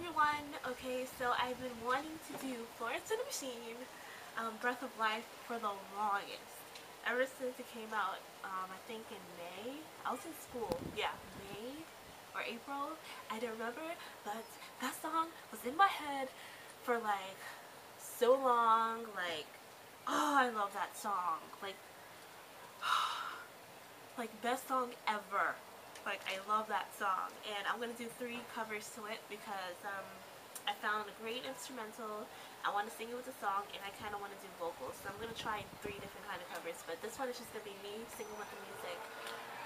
everyone. Okay, so I've been wanting to do Florence and the Machine, um, Breath of Life for the longest. Ever since it came out, um, I think in May. I was in school. Yeah, May or April. I don't remember, but that song was in my head for like so long. Like, oh, I love that song. Like, like best song ever. Like, I love that song. And I'm going to do three covers to it because um, I found a great instrumental. I want to sing it with the song, and I kind of want to do vocals. So I'm going to try three different kind of covers. But this one is just going to be me singing with the music.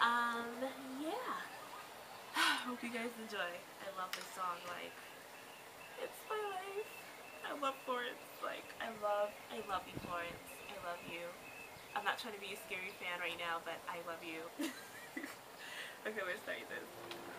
Um, yeah. Hope you guys enjoy. I love this song. Like, it's my life. I love Florence. Like, I love, I love you, Florence. I love you. I'm not trying to be a scary fan right now, but I love you. Okay, this.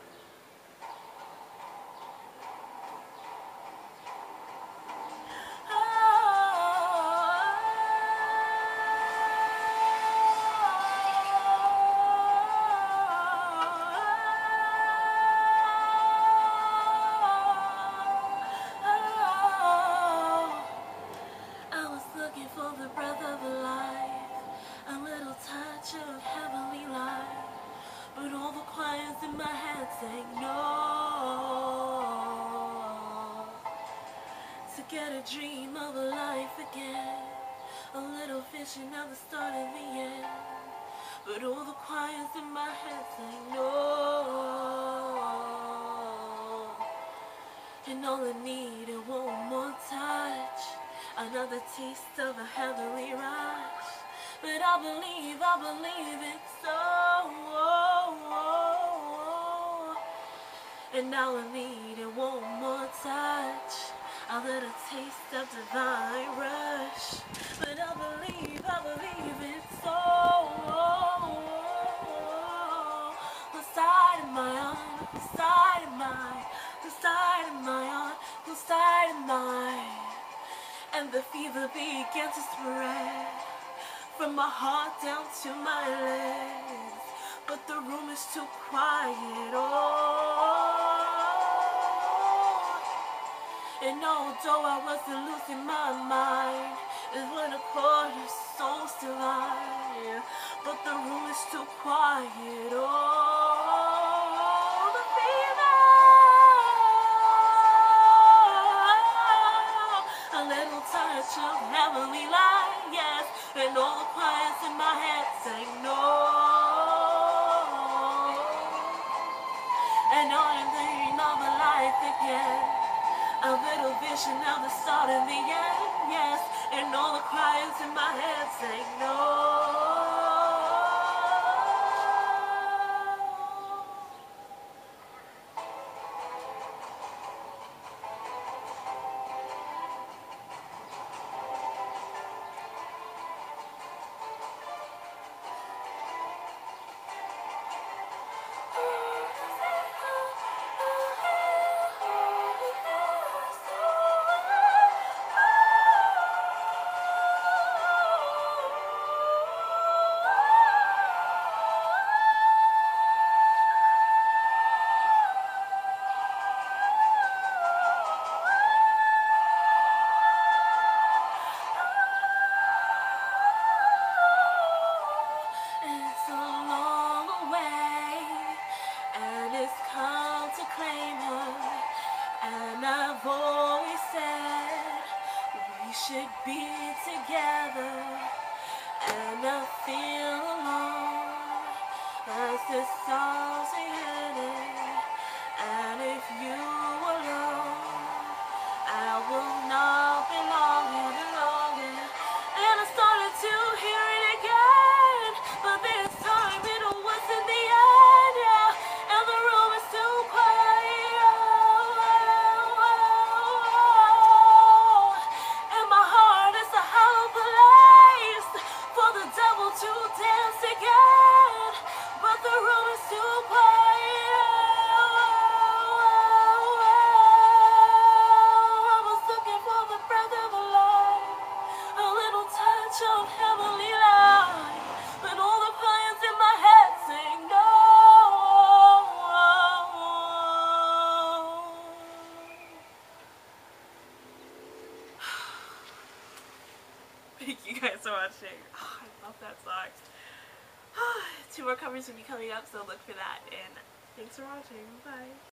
Head saying no To get a dream of a life again. A little vision of the start and the end. But all the choirs in my head saying no And all I need is one more touch. Another taste of a heavenly rush. But I believe, I believe it's so and now I need it one more touch. A little taste of divine rush. But I believe, I believe it's so Inside of my arm, inside of my Inside of my arm, inside of mine. And the fever began to spread From my heart down to my legs But the room is too quiet, oh and although I wasn't losing my mind, is when a quarter so still high. But the room is too quiet. Oh, the fever. A little touch of heavenly light, yes. And all the quiets in my head say no. And I'm thinking of a life again. A little vision of the start and the end, yes. And all the cries in my head say no. Together and I feel alone. As the stars Thank you guys for watching. Oh, I love that song. Two more covers will be coming up, so look for that. And thanks for watching. Bye.